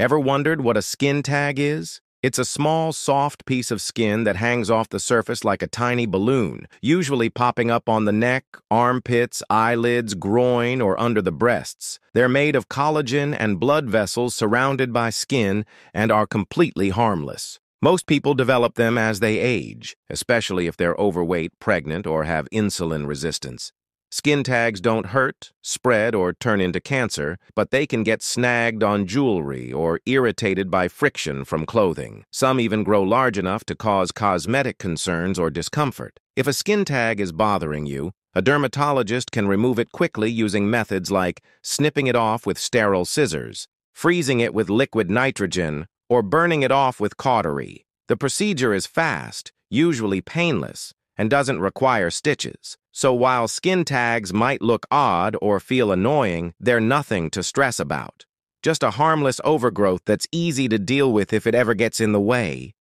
Ever wondered what a skin tag is? It's a small, soft piece of skin that hangs off the surface like a tiny balloon, usually popping up on the neck, armpits, eyelids, groin, or under the breasts. They're made of collagen and blood vessels surrounded by skin and are completely harmless. Most people develop them as they age, especially if they're overweight, pregnant, or have insulin resistance. Skin tags don't hurt, spread, or turn into cancer, but they can get snagged on jewelry or irritated by friction from clothing. Some even grow large enough to cause cosmetic concerns or discomfort. If a skin tag is bothering you, a dermatologist can remove it quickly using methods like snipping it off with sterile scissors, freezing it with liquid nitrogen, or burning it off with cautery. The procedure is fast, usually painless, and doesn't require stitches. So while skin tags might look odd or feel annoying, they're nothing to stress about. Just a harmless overgrowth that's easy to deal with if it ever gets in the way.